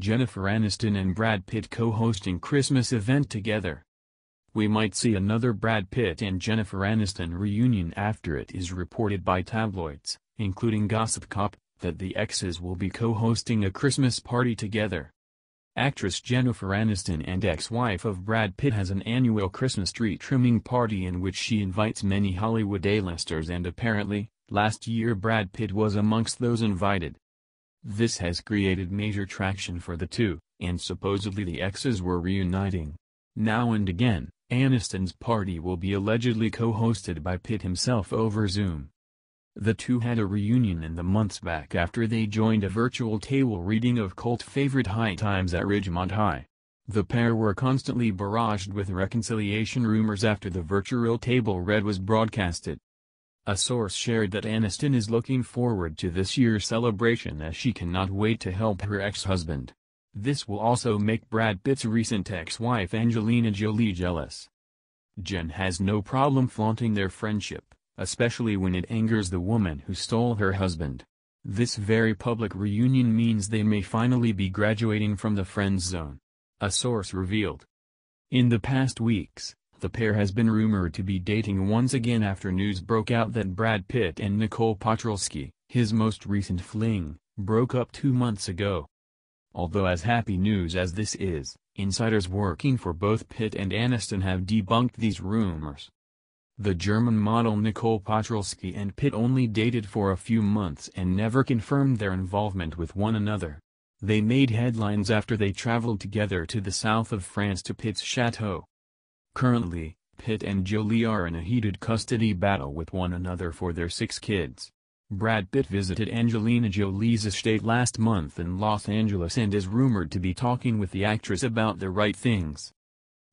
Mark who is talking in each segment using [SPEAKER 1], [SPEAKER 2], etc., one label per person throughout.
[SPEAKER 1] Jennifer Aniston and Brad Pitt co-hosting Christmas event together. We might see another Brad Pitt and Jennifer Aniston reunion after it is reported by tabloids, including Gossip Cop, that the exes will be co-hosting a Christmas party together. Actress Jennifer Aniston and ex-wife of Brad Pitt has an annual Christmas tree trimming party in which she invites many Hollywood A-listers and apparently, last year Brad Pitt was amongst those invited. This has created major traction for the two, and supposedly the exes were reuniting. Now and again, Aniston's party will be allegedly co-hosted by Pitt himself over Zoom. The two had a reunion in the months back after they joined a virtual table reading of cult favorite High Times at Ridgemont High. The pair were constantly barraged with reconciliation rumors after the virtual table read was broadcasted. A source shared that Aniston is looking forward to this year's celebration as she cannot wait to help her ex-husband. This will also make Brad Pitt's recent ex-wife Angelina Jolie jealous. Jen has no problem flaunting their friendship especially when it angers the woman who stole her husband. This very public reunion means they may finally be graduating from the friend zone. A source revealed. In the past weeks, the pair has been rumored to be dating once again after news broke out that Brad Pitt and Nicole Poturalski, his most recent fling, broke up two months ago. Although as happy news as this is, insiders working for both Pitt and Aniston have debunked these rumors. The German model Nicole Poturalski and Pitt only dated for a few months and never confirmed their involvement with one another. They made headlines after they traveled together to the south of France to Pitt's chateau. Currently, Pitt and Jolie are in a heated custody battle with one another for their six kids. Brad Pitt visited Angelina Jolie's estate last month in Los Angeles and is rumored to be talking with the actress about the right things.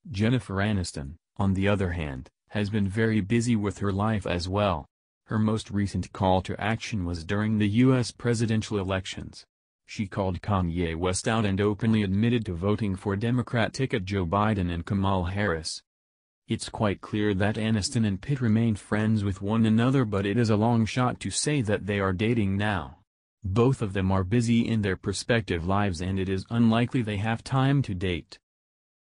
[SPEAKER 1] Jennifer Aniston, on the other hand, has been very busy with her life as well. Her most recent call to action was during the U.S. presidential elections. She called Kanye West out and openly admitted to voting for Democrat ticket Joe Biden and Kamala Harris. It's quite clear that Aniston and Pitt remain friends with one another but it is a long shot to say that they are dating now. Both of them are busy in their respective lives and it is unlikely they have time to date.